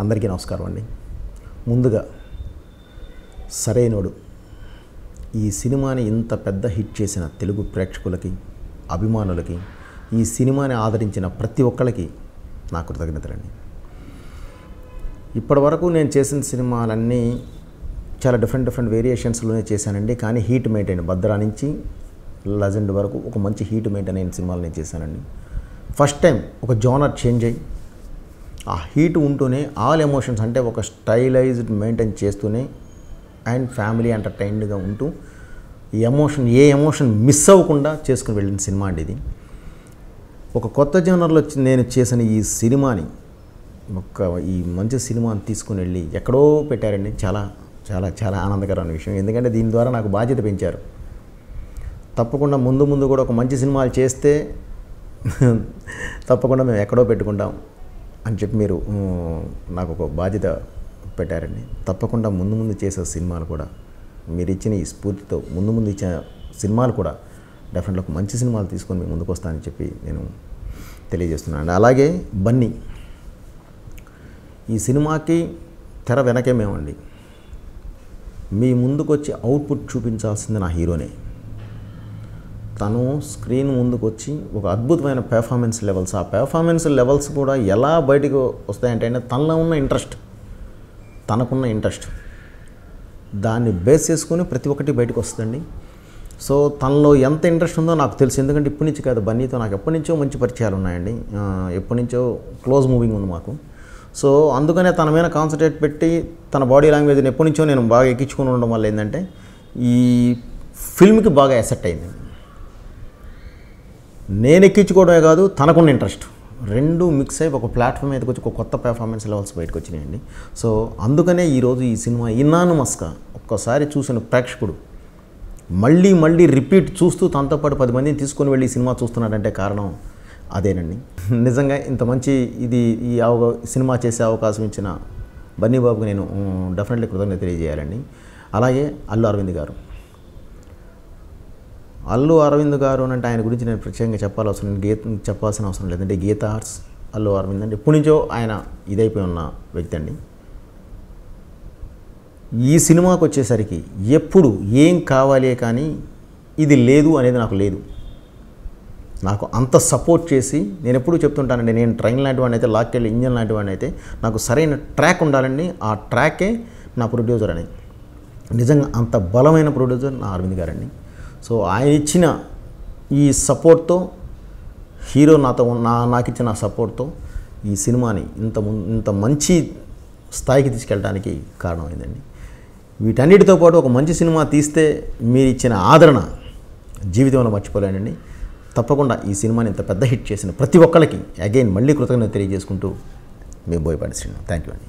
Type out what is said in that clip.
అందరికీ నమస్కారం అండి. ముందుగా సరైనోడు ఈ సినిమాని ఇంత పెద్ద హిట్ చేసిన తెలుగు ప్రేక్షకులకి అభిమానులకి ఈ సినిమాని ఆదరించిన ప్రతి ఒక్కరికి నా కృతజ్ఞతలండి. ఇప్పటి వరకు నేను చేసిన సినిమాలన్నీ చాలా డిఫరెంట్ డిఫరెంట్ వేరియేషన్స్లోనే చేశానండి. కానీ హీట్ మెయింటైన్ భద్రా నుంచి లెజెండ్ వరకు ఒక మంచి హీట్ మెయింటైన్ అయిన సినిమాలు నేను చేశానండి. ఫస్ట్ టైం ఒక జోనర్ చేంజ్ అయ్యి ఆ హీట్ ఉంటూనే ఆల్ ఎమోషన్స్ అంటే ఒక స్టైలైజ్డ్ మెయింటైన్ చేస్తూనే అండ్ ఫ్యామిలీ ఎంటర్టైన్డ్గా ఉంటూ ఈ ఎమోషన్ ఏ ఎమోషన్ మిస్ అవ్వకుండా చేసుకుని వెళ్ళిన సినిమా అండి ఇది. ఒక కొత్త జోనర్లో వచ్చి నేను చేసిన ఈ సినిమాని ఒక ఈ మంచి సినిమాని తీసుకుని వెళ్ళి ఎక్కడో పెట్టారండి. చాలా చాలా చాలా ఆనందకరమైన విషయం. ఎందుకంటే దీని ద్వారా నాకు బాధ్యత పెంచారు. తప్పకుండా ముందు ముందు కూడా ఒక మంచి సినిమాలు చేస్తే తప్పకుండా మేము ఎక్కడో పెట్టుకుంటాం. అని చెప్పి మీరు నాకు ఒక బాధ్యత పెట్టారండి. తప్పకుండా ముందు ముందు చేసే సినిమాలు కూడా మీరు ఇచ్చిన ఈ స్ఫూర్తితో ముందు ముందు ఇచ్చిన సినిమాలు కూడా డెఫినెట్గా ఒక మంచి సినిమాలు తీసుకొని మీ ముందుకు వస్తానని చెప్పి నేను తెలియజేస్తున్నాను. అలాగే బన్నీ ఈ సినిమాకి తెర వెనకే మేమండి. మీ ముందుకు వచ్చి అవుట్పుట్ చూపించాల్సింది నా హీరోనే. తను స్క్రీన్ ముందుకు వచ్చి ఒక అద్భుతమైన పెర్ఫార్మెన్స్ లెవెల్స్ ఆ పెర్ఫార్మెన్స్ లెవెల్స్ కూడా ఎలా బయటకు వస్తాయంటే తనలో ఉన్న ఇంట్రెస్ట్ తనకున్న ఇంట్రెస్ట్ దాన్ని బేస్ చేసుకుని ప్రతి ఒక్కటి బయటకు వస్తుందండి. సో తనలో ఎంత ఇంట్రెస్ట్ ఉందో నాకు తెలుసు. ఎందుకంటే ఇప్పటి నుంచి కాదు బన్నీతో నాకు ఎప్పటి నుంచో మంచి పరిచయాలు ఉన్నాయండి. ఎప్పటి నుంచో క్లోజ్ మూవింగ్ ఉంది మాకు. సో అందుకనే తన మీద కాన్సన్ట్రేట్ పెట్టి తన బాడీ లాంగ్వేజ్ని ఎప్పటి నుంచో నేను బాగా ఎక్కించుకుని ఉండడం వల్ల ఏంటంటే ఈ ఫిల్మ్కి బాగా ఎసెట్ అయింది. నేను ఎక్కించుకోవడమే కాదు తనకున్న ఇంట్రెస్ట్ రెండు మిక్స్ అయ్యి ఒక ప్లాట్ఫామ్ మీదకి వచ్చి ఒక కొత్త పెర్ఫార్మెన్స్ లెవెల్స్ బయటకు వచ్చినాయండి. సో అందుకనే ఈరోజు ఈ సినిమా ఇన్నానుమస్గా ఒక్కసారి చూసిన ప్రేక్షకుడు మళ్ళీ మళ్ళీ రిపీట్ చూస్తూ తనతో పాటు పది మందిని తీసుకొని వెళ్ళి ఈ సినిమా చూస్తున్నాడంటే కారణం అదేనండి. నిజంగా ఇంత మంచి ఇది ఈ అవగా సినిమా చేసే అవకాశం ఇచ్చిన బన్నీ బాబుకి నేను డెఫినెట్లీ కృతజ్ఞత తెలియజేయాలండి. అలాగే అల్లు అరవింద్ గారు. అల్లు అరవింద్ గారు అని అంటే ఆయన గురించి నేను ప్రత్యేకంగా చెప్పాల్సిన గీత చెప్పాల్సిన అవసరం లేదంటే గీత ఆర్ట్స్ అల్లు అరవింద్ అంటే ఇప్పటి నుంచో ఆయన ఇదైపోయి ఉన్న వ్యక్తి అండి. ఈ సినిమాకి వచ్చేసరికి ఎప్పుడు ఏం కావాలి కానీ ఇది లేదు అనేది నాకు లేదు. నాకు అంత సపోర్ట్ చేసి నేను ఎప్పుడు చెప్తుంటానండి నేను ట్రైన్ లాంటి వాడిని అయితే లాక్కెళ్ళి ఇంజన్ లాంటి వాడిని అయితే నాకు సరైన ట్రాక్ ఉండాలండి. ఆ ట్రాకే నా ప్రొడ్యూసర్ అని నిజంగా అంత బలమైన ప్రొడ్యూసర్ నా అరవింద్ గారండి. సో ఆయన ఇచ్చిన ఈ సపోర్ట్తో హీరో నాతో నా నాకు ఇచ్చిన సపోర్ట్తో ఈ సినిమాని ఇంత ముం- ఇంత మంచి స్థాయికి తీసుకెళ్ళడానికి కారణమైందండి. వీటన్నిటితో పాటు ఒక మంచి సినిమా తీస్తే మీరు ఇచ్చిన ఆదరణ జీవితంలో మర్చిపోలేనండి. తప్పకుండా ఈ సినిమాని ఇంత పెద్ద హిట్ చేసిన ప్రతి ఒక్కరికి అగైన్ మళ్ళీ కృతజ్ఞత తెలియజేసుకుంటూ మీ బోయపాటి శ్రీను. థ్యాంక్ యూ అండి.